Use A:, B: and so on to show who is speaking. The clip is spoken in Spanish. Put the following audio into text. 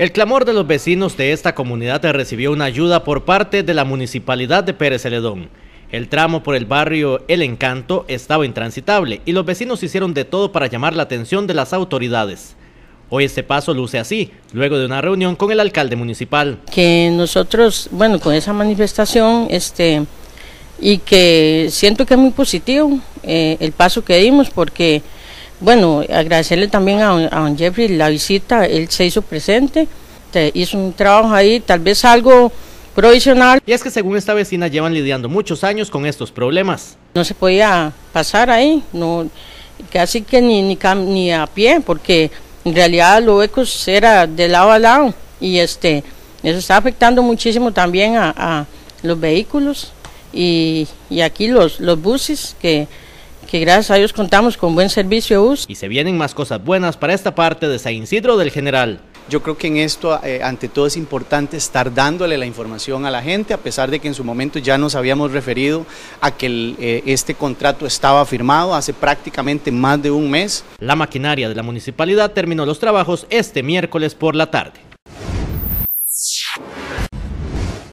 A: El clamor de los vecinos de esta comunidad recibió una ayuda por parte de la Municipalidad de Pérez Celedón. El tramo por el barrio El Encanto estaba intransitable y los vecinos hicieron de todo para llamar la atención de las autoridades. Hoy este paso luce así, luego de una reunión con el alcalde municipal.
B: Que nosotros, bueno, con esa manifestación, este, y que siento que es muy positivo eh, el paso que dimos porque bueno, agradecerle también a, a Jeffrey la visita, él se hizo presente, hizo un trabajo ahí, tal vez algo provisional.
A: Y es que según esta vecina llevan lidiando muchos años con estos problemas.
B: No se podía pasar ahí, no, casi que ni, ni, ni a pie, porque en realidad los huecos era de lado a lado y este, eso está afectando muchísimo también a, a los vehículos y, y aquí los, los buses que que gracias a Dios contamos con buen servicio de bus.
A: Y se vienen más cosas buenas para esta parte de San Isidro del General.
C: Yo creo que en esto, eh, ante todo, es importante estar dándole la información a la gente, a pesar de que en su momento ya nos habíamos referido a que eh, este contrato estaba firmado hace prácticamente más de un mes.
A: La maquinaria de la municipalidad terminó los trabajos este miércoles por la tarde.